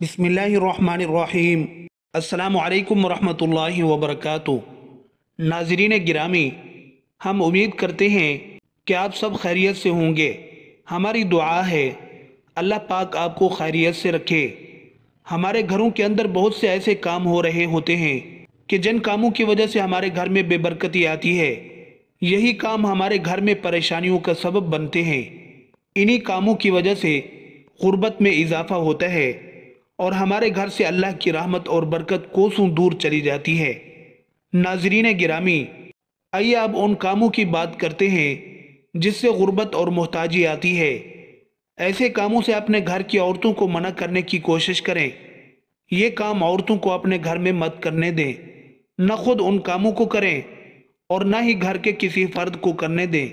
बिसमीम अल्लाम वरहमतुल्लाहि वबरकातुहू। नाजरीन गिरामी, हम उम्मीद करते हैं कि आप सब खैरियत से होंगे। हमारी दुआ है, अल्लाह पाक आपको खैरियत से रखे। हमारे घरों के अंदर बहुत से ऐसे काम हो रहे होते हैं कि जिन कामों की वजह से हमारे घर में बेबरकती आती है, यही काम हमारे घर में परेशानियों का सबब बनते हैं। इन्हीं कामों की वजह से गुर्बत में इजाफा होता है। और हमारे घर से अल्लाह की रहमत और बरकत कोसों दूर चली जाती है। नाजरीन गिरामी, आइए अब उन कामों की बात करते हैं जिससे गुर्बत और मोहताजी आती है। ऐसे कामों से अपने घर की औरतों को मना करने की कोशिश करें। ये काम औरतों को अपने घर में मत करने दें। न खुद उन कामों को करें और न ही घर के किसी फर्द को करने दें।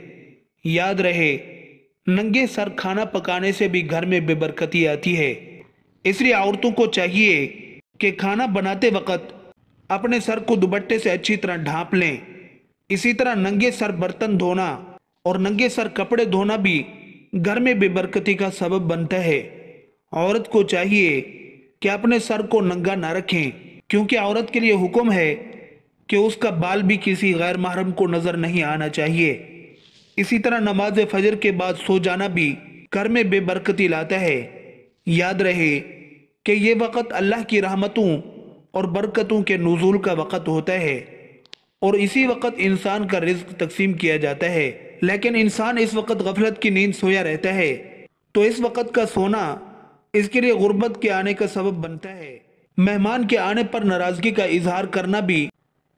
याद रहे, नंगे सर खाना पकाने से भी घर में बेबरकती आती है। इसलिए औरतों को चाहिए कि खाना बनाते वक्त अपने सर को दुबट्टे से अच्छी तरह ढांप लें। इसी तरह नंगे सर बर्तन धोना और नंगे सर कपड़े धोना भी घर में बेबरकती का सबब बनता है। औरत को चाहिए कि अपने सर को नंगा ना रखें, क्योंकि औरत के लिए हुक्म है कि उसका बाल भी किसी गैर महरम को नज़र नहीं आना चाहिए। इसी तरह नमाज़ फजर के बाद सो जाना भी घर में बेबरकती लाता है। याद रहे कि ये वक़्त अल्लाह की रहमतों और बरकतों के नजूल का वक़्त होता है और इसी वक्त इंसान का रिज्क तकसीम किया जाता है। लेकिन इंसान इस वक्त गफलत की नींद सोया रहता है। तो इस वक्त का सोना इसके लिए गुर्बत के आने का सबब बनता है। मेहमान के आने पर नाराज़गी का इजहार करना भी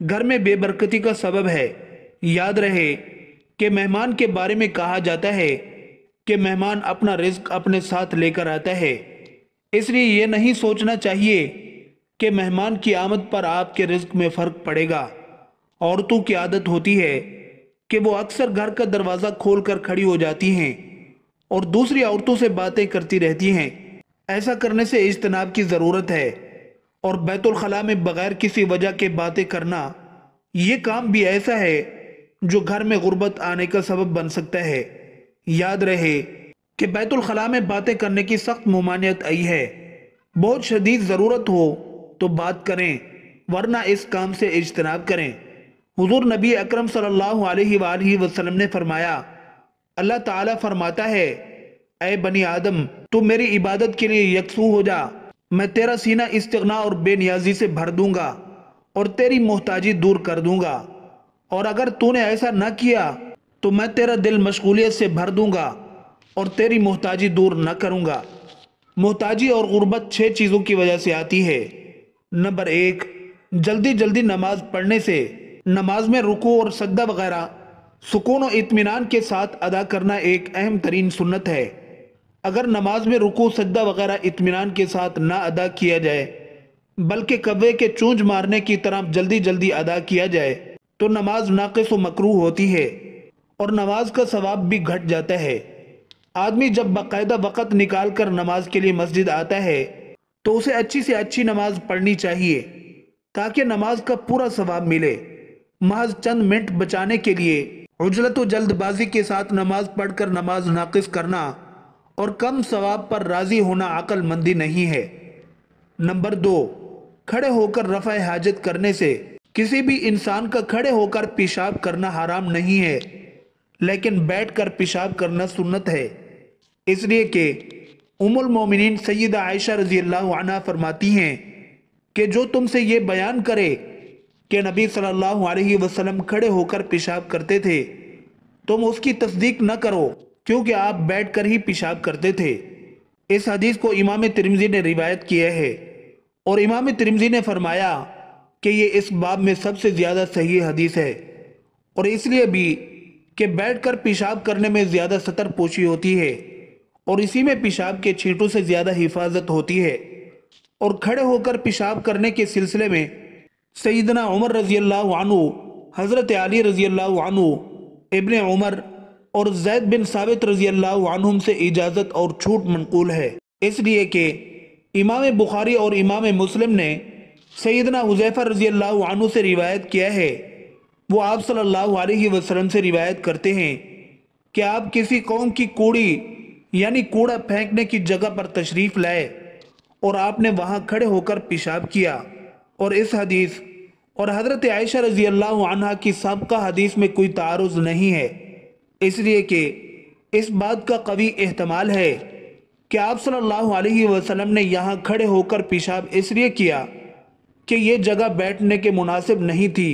घर में बेबरकती का सबब है। याद रहे कि मेहमान के बारे में कहा जाता है कि मेहमान अपना रिज्क अपने साथ लेकर आता है। इसलिए यह नहीं सोचना चाहिए कि मेहमान की आमद पर आपके रिज्क में फ़र्क पड़ेगा। औरतों की आदत होती है कि वो अक्सर घर का दरवाज़ा खोलकर खड़ी हो जाती हैं और दूसरी औरतों से बातें करती रहती हैं। ऐसा करने से इज्तनाब की ज़रूरत है और बैतुलखला में बगैर किसी वजह के बातें करना ये काम भी ऐसा है जो घर में गुर्बत आने का सबब बन सकता है। याद रहे कि बैतुल खला में बातें करने की सख्त ममानियत आई है। बहुत शदीद ज़रूरत हो तो बात करें, वरना इस काम से इजतनाब करें। हुजूर नबी अकरम वसल्लम ने फरमाया, अल्लाह ताला फरमाता है ए बनी आदम, तू मेरी इबादत के लिए यकसू हो जा। मैं तेरा सीना इस्तगना और बेनियाजी से भर दूँगा और तेरी मोहताजी दूर कर दूँगा। और अगर तूने ऐसा न किया तो मैं तेरा दिल मशगूलियत से भर दूँगा और तेरी मोहताजी दूर न करूँगा। मोहताजी और गुर्बत छह चीज़ों की वजह से आती है। नंबर एक, जल्दी जल्दी नमाज़ पढ़ने से नमाज़ में रुकू और सद्दा वगैरह, सुकून और इतमान के साथ अदा करना एक अहम तरीन सुन्नत है। अगर नमाज़ में रुकू, सद्दा वगैरह इतमान के साथ ना अदा किया जाए, बल्कि कब्बे के चूंज मारने की तरह जल्दी जल्दी अदा किया जाए तो नमाज़ नाकस व मकरू होती है। और नमाज़ का सवाब भी घट जाता है। आदमी जब बाकायदा वक़्त निकाल कर नमाज़ के लिए मस्जिद आता है तो उसे अच्छी से अच्छी नमाज़ पढ़नी चाहिए, ताकि नमाज़ का पूरा सवाब मिले। महज चंद मिनट बचाने के लिए उजलत जल्दबाजी के साथ नमाज़ पढ़कर नमाज़ नाकिस करना और कम सवाब पर राज़ी होना अक्लमंदी नहीं है। नंबर दो, खड़े होकर रफ़ा हाजत करने से किसी भी इंसान का खड़े होकर पेशाब करना हराम नहीं है। लेकिन बैठकर पेशाब करना सुन्नत है। इसलिए कि उमुल मोमिनीन सैदा आयशा रज़ी अल्लाह फरमाती हैं कि जो तुमसे ये बयान करे कि नबी सल्लल्लाहु अलैहि वसल्लम खड़े होकर पेशाब करते थे, तुम उसकी तस्दीक न करो, क्योंकि आप बैठकर ही पेशाब करते थे। इस हदीस को इमाम तिरमजी ने रिवायत किया है और इमाम तिरमजी ने फरमाया कि ये इस बाब में सबसे ज़्यादा सही हदीस है और इसलिए भी कि बैठकर पेशाब करने में ज़्यादा सतर पोशी होती है और इसी में पेशाब के छींटों से ज़्यादा हिफाजत होती है। और खड़े होकर पेशाब करने के सिलसिले में सईदना उमर रज़ी अल्लाह हज़रत अली रज़ी अल्लाह इबन उमर और जैद बिन साबित रज़ी अल्लाह से इजाज़त और छूट मनकूल है। इसलिए कि इमाम बुखारी और इमाम मुस्लिम ने सईदना हुजैफ़ा रज़ी अल्लाह से रिवायत किया है वो आप सल्लल्लाहु अलैहि वसल्लम से रिवायत करते हैं कि आप किसी कौम की कूड़ी, यानी कूड़ा फेंकने की जगह पर तशरीफ़ लाए और आपने वहाँ खड़े होकर पेशाब किया। और इस हदीस और हज़रत आयशा रज़ी अल्लाह की सबका हदीस में कोई तारुज नहीं है। इसलिए कि इस बात का कवी एहतमाल है कि आप सल्लल्लाहु अलैहि वसल्लम ने यहाँ खड़े होकर पेशाब इसलिए किया कि ये जगह बैठने के मुनासिब नहीं थी।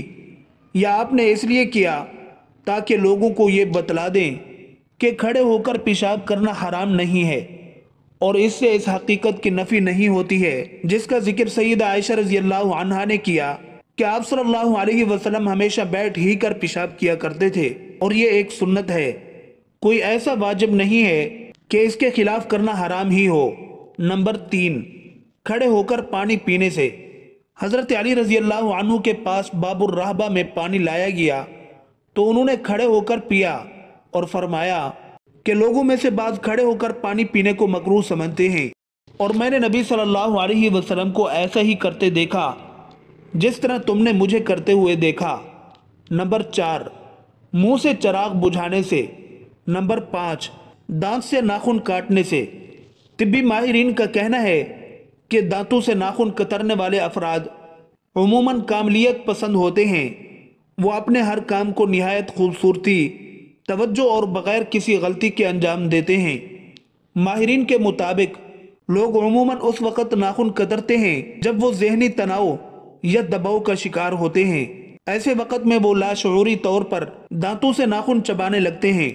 या आपने इसलिए किया ताकि लोगों को ये बतला दें कि खड़े होकर पेशाब करना हराम नहीं है और इससे इस हकीकत की नफ़ी नहीं होती है, जिसका ज़िक्र सईद आयशा रज़ी अल्लाह ने किया कि आप सल्लल्लाहु अलैहि वसल्लम हमेशा बैठ ही कर पेशाब किया करते थे। और ये एक सुन्नत है। कोई ऐसा वाजिब नहीं है कि इसके खिलाफ करना हराम ही हो। नंबर तीन, खड़े होकर पानी पीने से। हज़रत अली रज़ी अल्लाह के पास बाबुर राहबा में पानी लाया गया तो उन्होंने खड़े होकर पिया और फरमाया कि लोगों में से बाद खड़े होकर पानी पीने को मकरू समझते हैं। और मैंने नबी सल्लल्लाहु अलैहि वसल्लम को ऐसा ही करते देखा, जिस तरह तुमने मुझे करते हुए देखा। नंबर चार, मुँह से चराग बुझाने से। नंबर पाँच, दांत से नाखून काटने से। तिब्बी माहरीन का कहना है कि दांतों से नाखून कतरने वाले अफराद उमूमन कामलियत पसंद होते हैं। वो अपने हर काम को नहायत खूबसूरती, तवज्जो और बग़ैर किसी गलती के अंजाम देते हैं। माहरीन के मुताबिक, लोग अमूमन उस वक़्त नाखून कतरते हैं जब वो जहनी तनाव या दबाव का शिकार होते हैं। ऐसे वक़्त में वो लाशूरी तौर पर दांतों से नाखून चबाने लगते हैं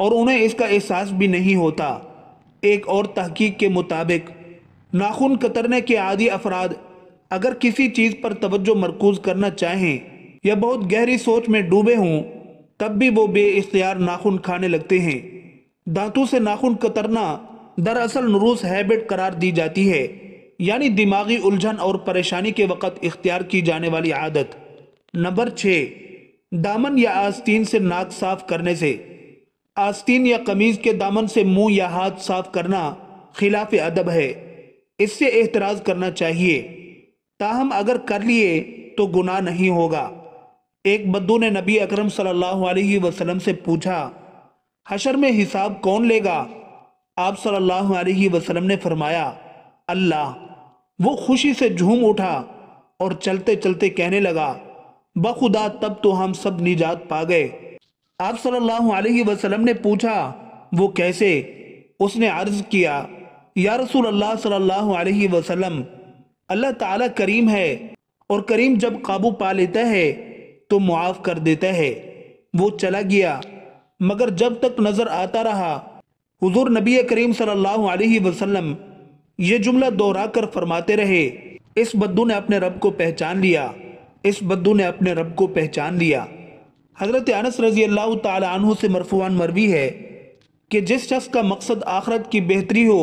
और उन्हें इसका एहसास भी नहीं होता। एक और तहकीक के मुताबिक नाखून कतरने के आदि अफराद अगर किसी चीज़ पर तवज्जो मरकूज करना चाहें या बहुत गहरी सोच में डूबे हों, तब भी वो बे इख्तियार नाखून खाने लगते हैं। दांतों से नाखून कतरना दरअसल नरूस हैबिट करार दी जाती है, यानी दिमागी उलझन और परेशानी के वक़्त इख्तियार की जाने वाली आदत। नंबर छः, दामन या आस्तीन से नाक साफ़ करने से। आस्तीन या कमीज़ के दामन से मुँह या हाथ साफ़ करना खिलाफ अदब है। इससे एहतराज करना चाहिए। ताहम अगर कर लिए तो गुनाह नहीं होगा। एक बद्दू ने नबी अकरम सल्लल्लाहु अलैहि वसल्लम से पूछा, हशर में हिसाब कौन लेगा? आप सल्लल्लाहु अलैहि वसल्लम ने फरमाया, अल्लाह। वो खुशी से झूम उठा और चलते चलते कहने लगा, बखुदा, तब तो हम सब निजात पा गए। आप सल्लल्लाहु अलैहि वसल्लम ने पूछा, वो कैसे? उसने अर्ज़ किया या रसूल अल्लाह सल्लल्लाहु अलैहि वसल्लम, अल्लाह ताला करीम है और करीम जब काबू पा लेता है तो मुआफ़ कर देता है। वो चला गया, मगर जब तक नज़र आता रहा, हुजूर नबी करीम सल्लल्लाहु अलैहि वसल्लम ये जुमला दोहरा कर फरमाते रहे, इस बद्दू ने अपने रब को पहचान लिया, इस बद्दू ने अपने रब को पहचान लिया। हज़रत अनस रज़ी अल्लाह तु से मरफुआन मरवी है कि जिस शख्स का मकसद आखरत की बेहतरी हो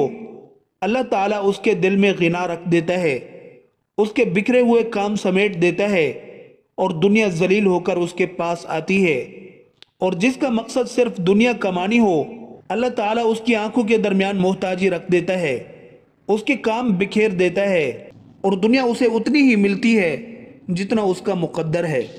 अल्लाह ताला उसके दिल में गिना रख देता है, उसके बिखरे हुए काम समेट देता है और दुनिया जलील होकर उसके पास आती है। और जिसका मकसद सिर्फ़ दुनिया कमानी हो, अल्लाह ताला उसकी आँखों के दरमियान मोहताजी रख देता है, उसके काम बिखेर देता है और दुनिया उसे उतनी ही मिलती है जितना उसका मुकद्दर है।